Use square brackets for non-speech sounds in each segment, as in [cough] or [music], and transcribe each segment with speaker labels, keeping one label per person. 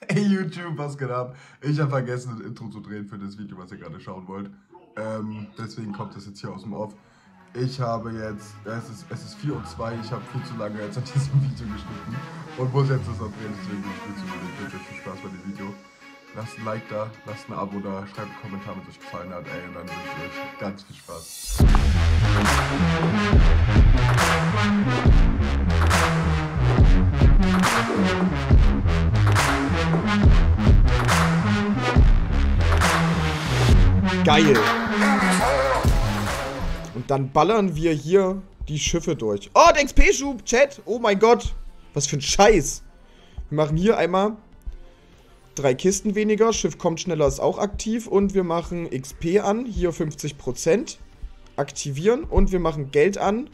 Speaker 1: [laughs] Hey YouTube, was geht ab? Ich habe vergessen, ein Intro zu drehen für das Video, was ihr gerade schauen wollt. Ähm, deswegen kommt das jetzt hier aus dem Off. Ich habe jetzt, es ist, es ist 4 und 2, ich habe viel zu lange jetzt an [laughs] diesem Video geschnitten und muss jetzt das noch drehen, deswegen ich will zu Ich wünsche euch viel Spaß bei dem Video. Lasst ein Like da, lasst ein Abo da, schreibt einen Kommentar, wenn es euch gefallen hat, ey, und dann wünsche ich euch ganz viel Spaß.
Speaker 2: Geil. Und dann ballern wir hier die Schiffe durch. Oh, der XP-Schub, Chat. Oh mein Gott. Was für ein Scheiß. Wir machen hier einmal drei Kisten weniger. Schiff kommt schneller, ist auch aktiv. Und wir machen XP an. Hier 50%. Aktivieren. Und wir machen Geld an.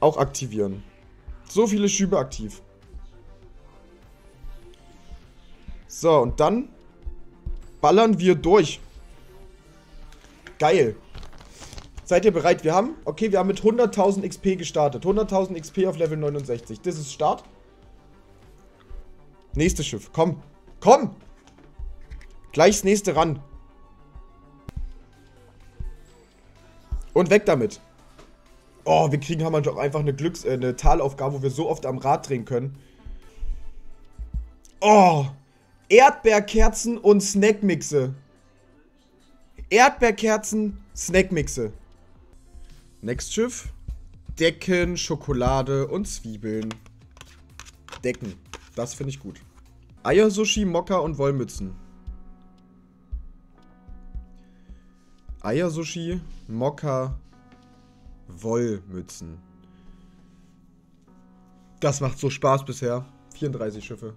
Speaker 2: Auch aktivieren. So viele Schübe aktiv. So, und dann ballern wir durch. Geil. Seid ihr bereit? Wir haben, okay, wir haben mit 100.000 XP gestartet. 100.000 XP auf Level 69. Das ist Start. Nächstes Schiff. Komm. Komm. Gleich das nächste ran. Und weg damit. Oh, wir kriegen haben doch einfach eine Glücks-, äh, eine Talaufgabe, wo wir so oft am Rad drehen können. Oh. Erdbeerkerzen und Snackmixe. Erdbeerkerzen, Snackmixe. Next Schiff. Decken, Schokolade und Zwiebeln. Decken. Das finde ich gut. Eiersushi, Mokka und Wollmützen. Eiersushi, Mokka, Wollmützen. Das macht so Spaß bisher. 34 Schiffe.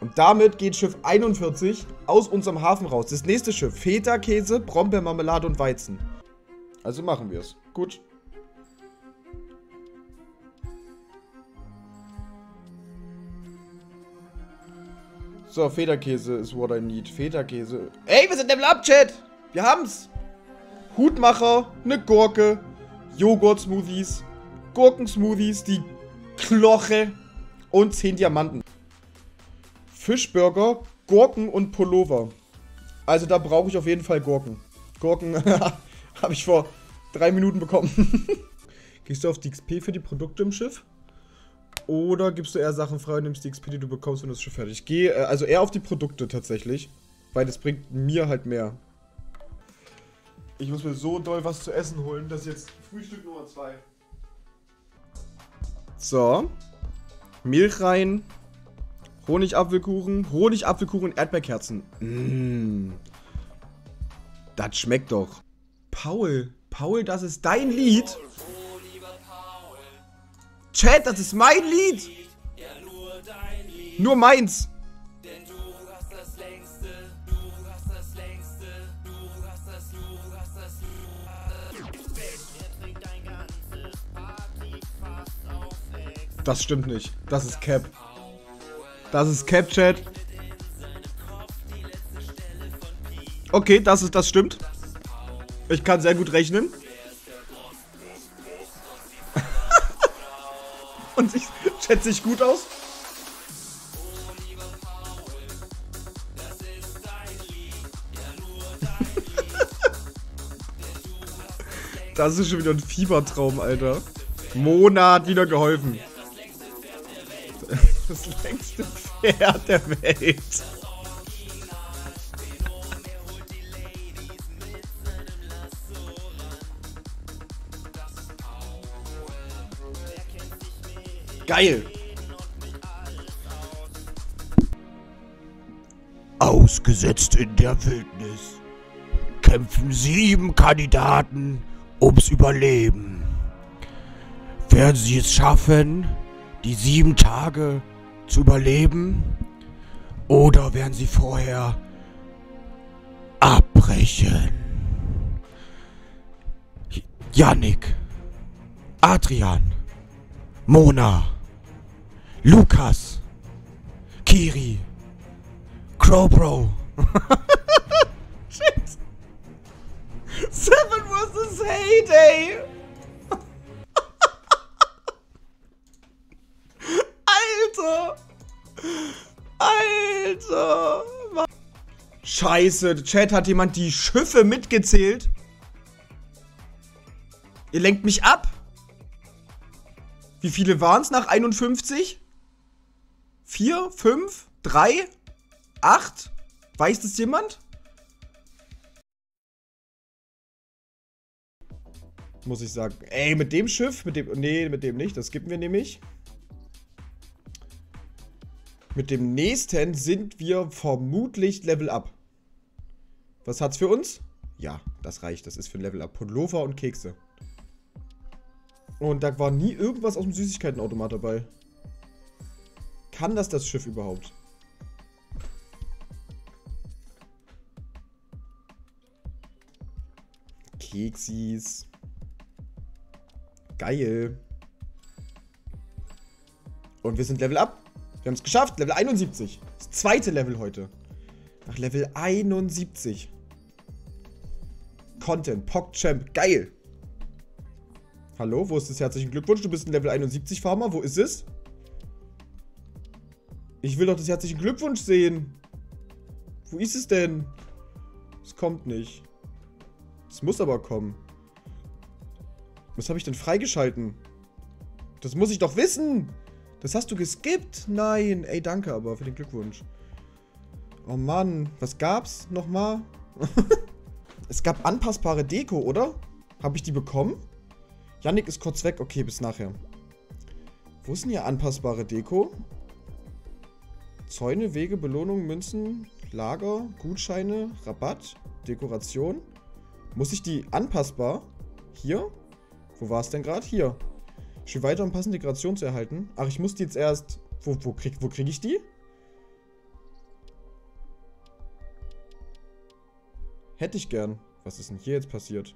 Speaker 2: Und damit geht Schiff 41 aus unserem Hafen raus. Das nächste Schiff. Feta, Käse, Brombeermarmelade und Weizen. Also machen wir es. Gut. So, Federkäse ist what I need. Federkäse. Ey, wir sind Level Up, Chat! Wir haben's! Hutmacher, eine Gurke, Joghurt-Smoothies, Gurkensmoothies, die Kloche und 10 Diamanten. Fischburger, Gurken und Pullover. Also da brauche ich auf jeden Fall Gurken. Gurken [laughs] habe ich vor drei Minuten bekommen. [laughs] Gehst du auf die XP für die Produkte im Schiff? Oder gibst du eher Sachen frei und nimmst die XP, die du bekommst, wenn das Schiff fertig? Ich gehe äh, also eher auf die Produkte tatsächlich. Weil das bringt mir halt mehr. Ich muss mir so doll was zu essen holen. Das ist jetzt Frühstück Nummer 2. So. Milch rein. Honigapfelkuchen. Honigapfelkuchen Erdbeerkerzen. Mmh. Das schmeckt doch. Paul. Paul, das ist dein Lied. Chat, das ist mein Lied. Nur meins. Das stimmt nicht. Das ist Cap. Das ist Cap, Chat. Okay, das ist, das stimmt. Ich kann sehr gut rechnen. [laughs] Und ich schätze sich gut aus. [laughs] Das ist schon wieder ein Fiebertraum, Alter. Mona hat wieder geholfen. [laughs] Pferd der Welt. Geil.
Speaker 3: Ausgesetzt in der Wildnis kämpfen sieben Kandidaten ums Überleben. Werden sie es schaffen, die sieben Tage zu überleben? Oder werden sie vorher abbrechen? Yannick, Adrian, Mona, Lukas, Kiri, Crowbro. [laughs]
Speaker 2: Shit. Seven versus Heyday. Alter! Scheiße, Chat hat jemand die Schiffe mitgezählt. Ihr lenkt mich ab. Wie viele waren es nach 51? 4, 5, 3, 8? Weiß das jemand? Muss ich sagen. Ey, mit dem Schiff, mit dem. Nee, mit dem nicht. Das skippen wir nämlich. Mit dem nächsten sind wir vermutlich Level Up. Was hat's für uns? Ja, das reicht. Das ist für ein Level Up. Pullover und Kekse. Und da war nie irgendwas aus dem Süßigkeitenautomat dabei. Kann das das Schiff überhaupt? Keksis. Geil. Und wir sind Level up. Wir haben es geschafft. Level 71. Das zweite Level heute. Nach Level 71. Content. PogChamp. Geil. Hallo, wo ist das herzlichen Glückwunsch? Du bist ein Level 71 Farmer. Wo ist es? Ich will doch das herzlichen Glückwunsch sehen. Wo ist es denn? Es kommt nicht. Es muss aber kommen. Was habe ich denn freigeschalten? Das muss ich doch wissen. Das hast du geskippt. Nein. Ey, danke aber für den Glückwunsch. Oh Mann. Was gab's nochmal? [laughs] es gab anpassbare Deko, oder? Habe ich die bekommen? Yannick ist kurz weg. Okay, bis nachher. Wo ist denn hier anpassbare Deko? Zäune, Wege, Belohnungen, Münzen, Lager, Gutscheine, Rabatt, Dekoration. Muss ich die anpassbar? Hier? Wo war es denn gerade? Hier. Ich weiter, um passende Dekoration zu erhalten. Ach, ich muss die jetzt erst... Wo, wo krieg, wo krieg ich die? Hätte ich gern. Was ist denn hier jetzt passiert?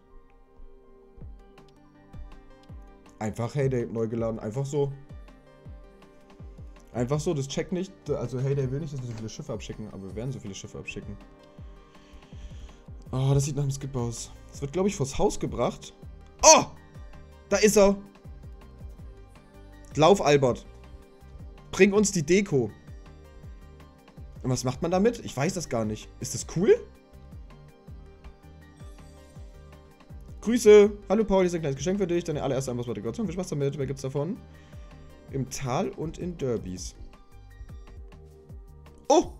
Speaker 2: Einfach Heyday neu geladen. Einfach so. Einfach so, das checkt nicht. Also Heyday will nicht, dass wir so viele Schiffe abschicken, aber wir werden so viele Schiffe abschicken. Oh, das sieht nach einem Skip aus. Das wird, glaube ich, vors Haus gebracht. Oh! Da ist er. Lauf, Albert. Bring uns die Deko. Und was macht man damit? Ich weiß das gar nicht. Ist das cool? Grüße. Hallo Paul, hier ist ein kleines Geschenk für dich. Deine allererste Amboss-Dekoration. Viel Spaß damit. Wer gibt's davon? Im Tal und in Derbys. Oh!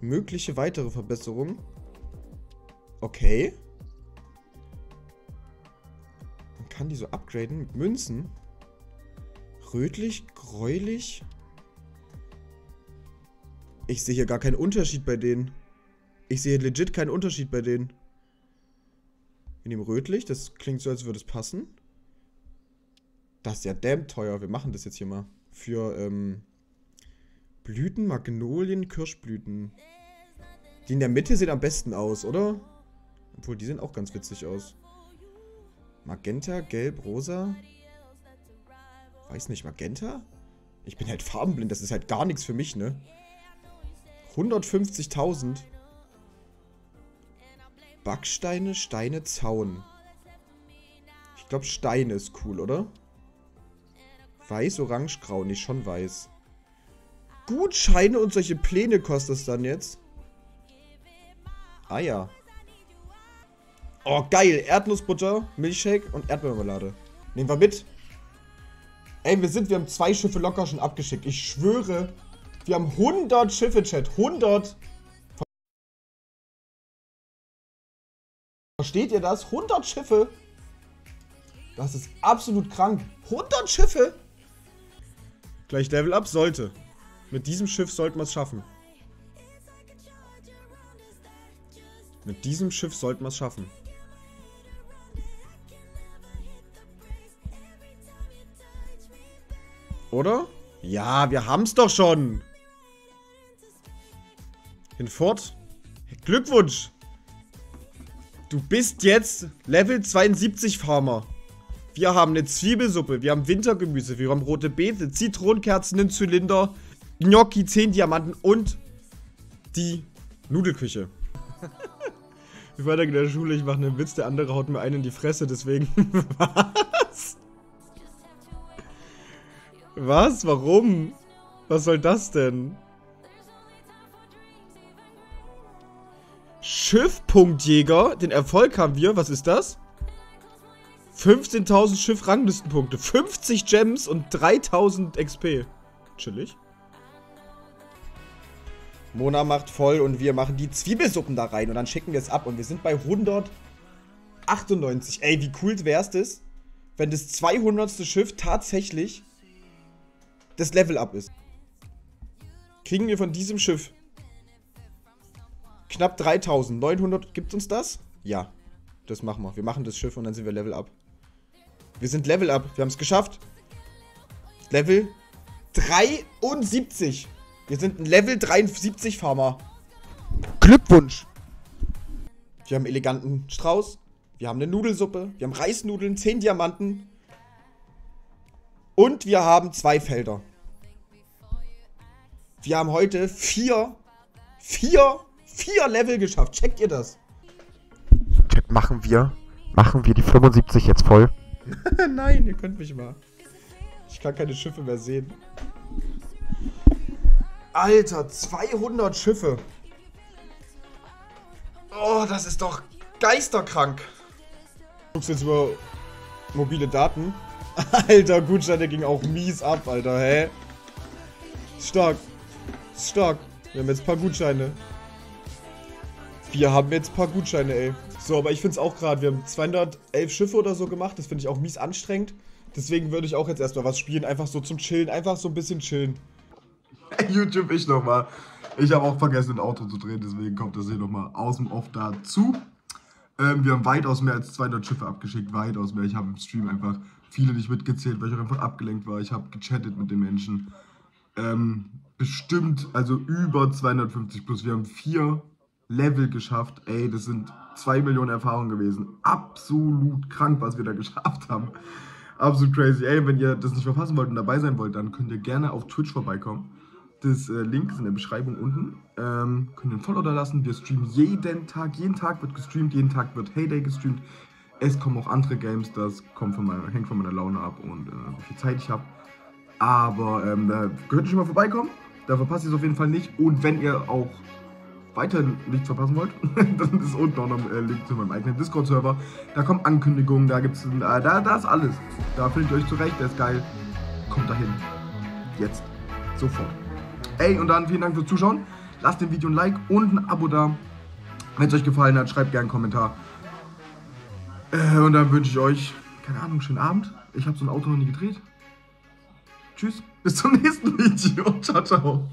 Speaker 2: Mögliche weitere Verbesserungen. Okay. Kann die so upgraden mit Münzen. Rötlich, gräulich. Ich sehe hier gar keinen Unterschied bei denen. Ich sehe legit keinen Unterschied bei denen. Wir nehmen rötlich. Das klingt so, als würde es passen. Das ist ja damn teuer. Wir machen das jetzt hier mal. Für, ähm, Blüten, Magnolien, Kirschblüten. Die in der Mitte sehen am besten aus, oder? Obwohl, die sehen auch ganz witzig aus. Magenta, Gelb, Rosa. Weiß nicht, Magenta? Ich bin halt farbenblind, das ist halt gar nichts für mich, ne? 150.000. Backsteine, Steine, Zaun. Ich glaube, Steine ist cool, oder? Weiß, Orange, Grau. Nee, schon weiß. Gutscheine und solche Pläne kostet es dann jetzt. Ah ja. Oh, geil. Erdnussbutter, Milchshake und Erdbeermarmelade. Nehmen wir mit. Ey, wir sind, wir haben zwei Schiffe locker schon abgeschickt. Ich schwöre, wir haben 100 Schiffe, Chat. 100. Versteht ihr das? 100 Schiffe. Das ist absolut krank. 100 Schiffe. Gleich Level Up sollte. Mit diesem Schiff sollten wir es schaffen. Mit diesem Schiff sollten wir es schaffen. Oder? Ja, wir haben es doch schon. Hinfort. Glückwunsch. Du bist jetzt Level 72 Farmer. Wir haben eine Zwiebelsuppe, wir haben Wintergemüse, wir haben rote Beete, Zitronenkerzen in Zylinder, Gnocchi, 10 Diamanten und die Nudelküche. [laughs] ich war in der Schule, ich mache einen Witz, der andere haut mir einen in die Fresse, deswegen. [laughs] Was? Warum? Was soll das denn? Schiff.jäger, den Erfolg haben wir. Was ist das? 15.000 Schiff-Ranglistenpunkte, 50 Gems und 3.000 XP. Chillig. Mona macht voll und wir machen die Zwiebelsuppen da rein und dann schicken wir es ab und wir sind bei 198. Ey, wie cool wär's das, wenn das 200. Schiff tatsächlich das Level-Up ist. Kriegen wir von diesem Schiff knapp 3900. Gibt uns das? Ja, das machen wir. Wir machen das Schiff und dann sind wir Level-Up. Wir sind Level-Up. Wir haben es geschafft. Level 73. Wir sind ein Level 73 Farmer. Glückwunsch. Wir haben einen eleganten Strauß. Wir haben eine Nudelsuppe. Wir haben Reisnudeln, 10 Diamanten. Und wir haben zwei Felder. Wir haben heute vier, vier, vier Level geschafft. Checkt ihr das?
Speaker 3: Chat, machen wir, machen wir die 75 jetzt voll? [laughs]
Speaker 2: Nein, ihr könnt mich mal. Ich kann keine Schiffe mehr sehen. Alter, 200 Schiffe. Oh, das ist doch geisterkrank. Guckst jetzt über mobile Daten. [laughs] Alter, Gutschein, der ging auch mies ab, Alter, hä? Stark. Stark. Wir haben jetzt ein paar Gutscheine. Wir haben jetzt ein paar Gutscheine, ey. So, aber ich finde es auch gerade, wir haben 211 Schiffe oder so gemacht. Das finde ich auch mies anstrengend. Deswegen würde ich auch jetzt erstmal was spielen. Einfach so zum Chillen. Einfach so ein bisschen chillen.
Speaker 1: YouTube, ich nochmal. Ich habe auch vergessen, ein Auto zu drehen, deswegen kommt das hier nochmal aus dem Off dazu. Ähm, wir haben weitaus mehr als 200 Schiffe abgeschickt, weitaus mehr. Ich habe im Stream einfach viele nicht mitgezählt, weil ich auch einfach abgelenkt war. Ich habe gechattet mit den Menschen. Ähm, bestimmt, also über 250 plus. Wir haben vier Level geschafft. Ey, das sind 2 Millionen Erfahrungen gewesen. Absolut krank, was wir da [laughs] geschafft haben. Absolut crazy. Ey, wenn ihr das nicht verpassen wollt und dabei sein wollt, dann könnt ihr gerne auf Twitch vorbeikommen. Das äh, Link ist in der Beschreibung unten. Ähm, könnt ihr ein Follow da lassen. Wir streamen jeden Tag. Jeden Tag wird gestreamt. Jeden Tag wird Heyday gestreamt. Es kommen auch andere Games. Das kommt von meiner, hängt von meiner Laune ab und äh, wie viel Zeit ich habe. Aber ähm, da könnt ihr schon mal vorbeikommen. Da verpasst ihr es auf jeden Fall nicht. Und wenn ihr auch weiter nichts verpassen wollt, [laughs] dann ist unten auch noch ein äh, Link zu meinem eigenen Discord-Server. Da kommen Ankündigungen, da gibt's äh, da, da ist alles. Da findet ihr euch zurecht, der ist geil. Kommt dahin. Jetzt. Sofort. Ey, und dann vielen Dank fürs Zuschauen. Lasst dem Video ein Like und ein Abo da. Wenn es euch gefallen hat, schreibt gerne einen Kommentar. Äh, und dann wünsche ich euch, keine Ahnung, schönen Abend. Ich habe so ein Auto noch nie gedreht. Tschüss. [laughs] Bis zum nächsten Video. Ciao, ciao.